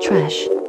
Trash.